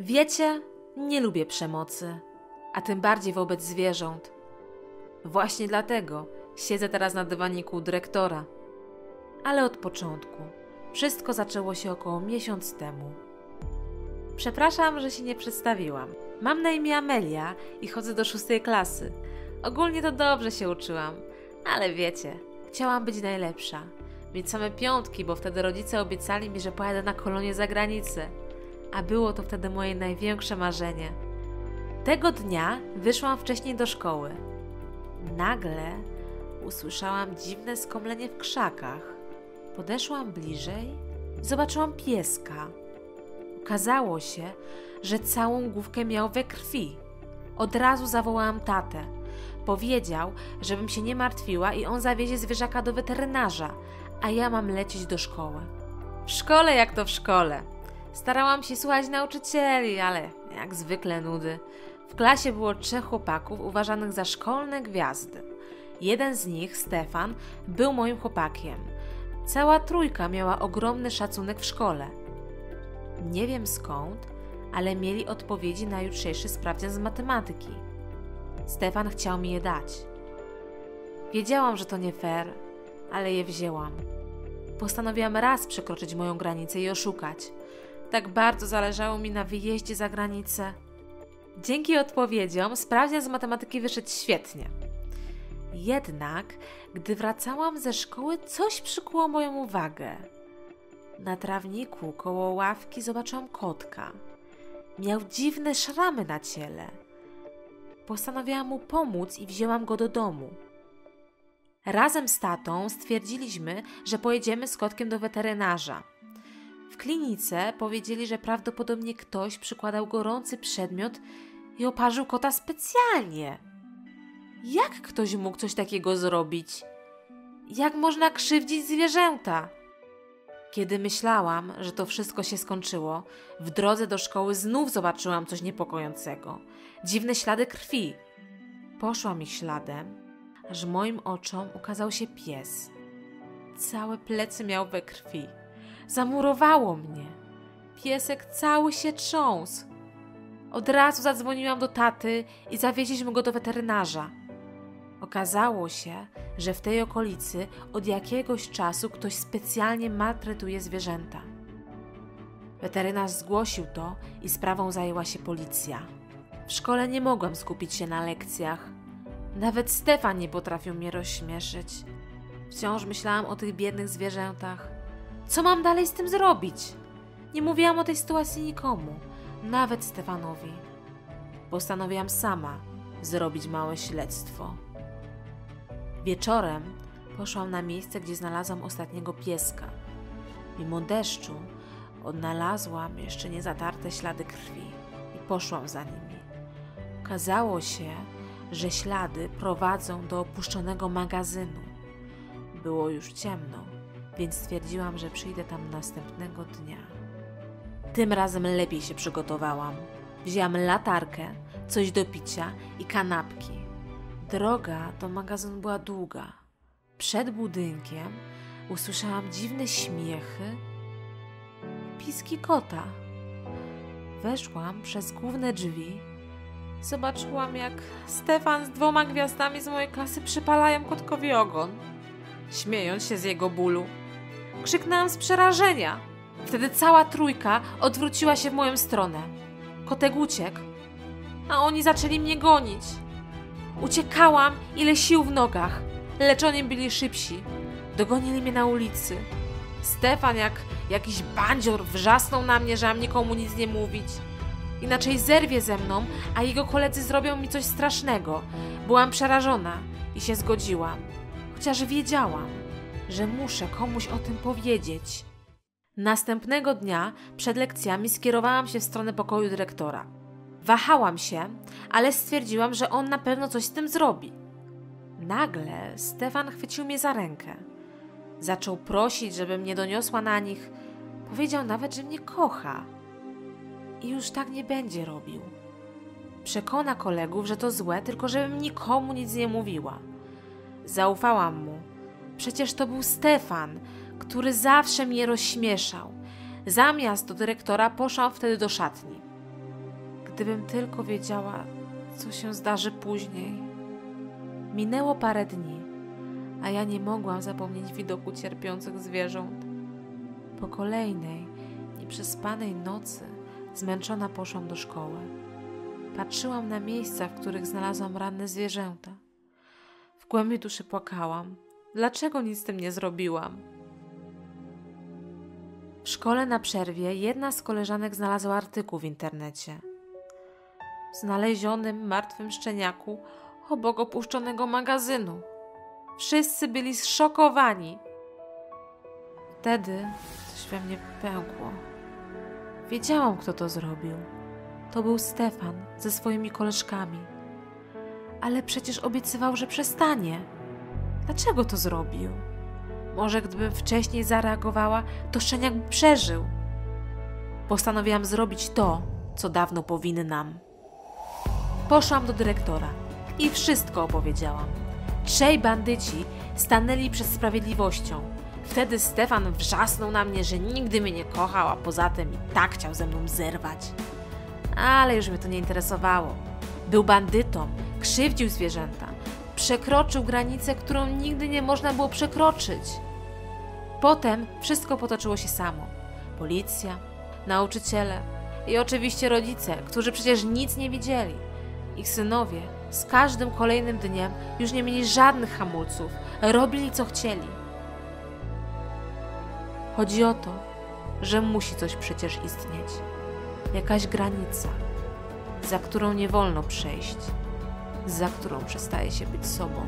Wiecie, nie lubię przemocy, a tym bardziej wobec zwierząt. Właśnie dlatego siedzę teraz na dywaniku dyrektora. Ale od początku. Wszystko zaczęło się około miesiąc temu. Przepraszam, że się nie przedstawiłam. Mam na imię Amelia i chodzę do szóstej klasy. Ogólnie to dobrze się uczyłam, ale wiecie, chciałam być najlepsza. Mieć same piątki, bo wtedy rodzice obiecali mi, że pojadę na kolonię za granicę. A było to wtedy moje największe marzenie. Tego dnia wyszłam wcześniej do szkoły. Nagle usłyszałam dziwne skomlenie w krzakach. Podeszłam bliżej, zobaczyłam pieska. Okazało się, że całą główkę miał we krwi. Od razu zawołałam tatę. Powiedział, żebym się nie martwiła i on zawiezie zwierzaka do weterynarza, a ja mam lecieć do szkoły. W szkole jak to w szkole. Starałam się słuchać nauczycieli, ale jak zwykle nudy. W klasie było trzech chłopaków uważanych za szkolne gwiazdy. Jeden z nich, Stefan, był moim chłopakiem. Cała trójka miała ogromny szacunek w szkole. Nie wiem skąd, ale mieli odpowiedzi na jutrzejszy sprawdzian z matematyki. Stefan chciał mi je dać. Wiedziałam, że to nie fair, ale je wzięłam. Postanowiłam raz przekroczyć moją granicę i oszukać. Tak bardzo zależało mi na wyjeździe za granicę. Dzięki odpowiedziom sprawdzian z matematyki wyszedł świetnie. Jednak, gdy wracałam ze szkoły, coś przykuło moją uwagę. Na trawniku koło ławki zobaczyłam kotka. Miał dziwne szramy na ciele. Postanowiłam mu pomóc i wzięłam go do domu. Razem z tatą stwierdziliśmy, że pojedziemy z kotkiem do weterynarza. Klinice powiedzieli, że prawdopodobnie ktoś przykładał gorący przedmiot i oparzył kota specjalnie. Jak ktoś mógł coś takiego zrobić? Jak można krzywdzić zwierzęta? Kiedy myślałam, że to wszystko się skończyło, w drodze do szkoły znów zobaczyłam coś niepokojącego. Dziwne ślady krwi. Poszłam ich śladem, aż moim oczom ukazał się pies. Całe plecy miał we krwi. Zamurowało mnie. Piesek cały się trząsł. Od razu zadzwoniłam do taty i zawieźliśmy go do weterynarza. Okazało się, że w tej okolicy od jakiegoś czasu ktoś specjalnie maltretuje zwierzęta. Weterynarz zgłosił to i sprawą zajęła się policja. W szkole nie mogłam skupić się na lekcjach. Nawet Stefan nie potrafił mnie rozśmieszyć. Wciąż myślałam o tych biednych zwierzętach. Co mam dalej z tym zrobić? Nie mówiłam o tej sytuacji nikomu, nawet Stefanowi. Postanowiłam sama zrobić małe śledztwo. Wieczorem poszłam na miejsce, gdzie znalazłam ostatniego pieska. Mimo deszczu odnalazłam jeszcze niezatarte ślady krwi i poszłam za nimi. Okazało się, że ślady prowadzą do opuszczonego magazynu. Było już ciemno, więc stwierdziłam, że przyjdę tam następnego dnia. Tym razem lepiej się przygotowałam. Wzięłam latarkę, coś do picia i kanapki. Droga do magazynu była długa. Przed budynkiem usłyszałam dziwne śmiechy i piski kota. Weszłam przez główne drzwi. Zobaczyłam, jak Stefan z dwoma gwiazdami z mojej klasy przypalają kotkowi ogon, śmiejąc się z jego bólu. Krzyknęłam z przerażenia. Wtedy cała trójka odwróciła się w moją stronę. Kotek uciekł, a oni zaczęli mnie gonić. Uciekałam, ile sił w nogach, lecz oni byli szybsi. Dogonili mnie na ulicy. Stefan, jak jakiś bandzior, wrzasnął na mnie, że mam nikomu nic nie mówić. Inaczej zerwie ze mną, a jego koledzy zrobią mi coś strasznego. Byłam przerażona i się zgodziłam, chociaż wiedziałam, że muszę komuś o tym powiedzieć. Następnego dnia przed lekcjami skierowałam się w stronę pokoju dyrektora. Wahałam się, ale stwierdziłam, że on na pewno coś z tym zrobi. Nagle Stefan chwycił mnie za rękę. Zaczął prosić, żebym nie doniosła na nich. Powiedział nawet, że mnie kocha. I już tak nie będzie robił. Przekona kolegów, że to złe, tylko żebym nikomu nic nie mówiła. Zaufałam mu. Przecież to był Stefan, który zawsze mnie rozśmieszał. Zamiast do dyrektora poszłam wtedy do szatni. Gdybym tylko wiedziała, co się zdarzy później. Minęło parę dni, a ja nie mogłam zapomnieć widoku cierpiących zwierząt. Po kolejnej, nieprzespanej nocy, zmęczona poszłam do szkoły. Patrzyłam na miejsca, w których znalazłam ranne zwierzęta. W głębi duszy płakałam. Dlaczego nic z tym nie zrobiłam? W szkole na przerwie jedna z koleżanek znalazła artykuł w internecie. W znalezionym martwym szczeniaku obok opuszczonego magazynu. Wszyscy byli zszokowani. Wtedy coś we mnie pękło. Wiedziałam, kto to zrobił. To był Stefan ze swoimi koleżkami. Ale przecież obiecywał, że przestanie. Dlaczego to zrobił? Może gdybym wcześniej zareagowała, to szczeniak by przeżył. Postanowiłam zrobić to, co dawno powinnam. Poszłam do dyrektora i wszystko opowiedziałam. Trzej bandyci stanęli przed sprawiedliwością. Wtedy Stefan wrzasnął na mnie, że nigdy mnie nie kochał, a poza tym i tak chciał ze mną zerwać. Ale już mnie to nie interesowało. Był bandytą, krzywdził zwierzęta, przekroczył granicę, którą nigdy nie można było przekroczyć. Potem wszystko potoczyło się samo. Policja, nauczyciele i oczywiście rodzice, którzy przecież nic nie widzieli. Ich synowie z każdym kolejnym dniem już nie mieli żadnych hamulców, robili co chcieli. Chodzi o to, że musi coś przecież istnieć. Jakaś granica, za którą nie wolno przejść, za którą przestaje się być sobą.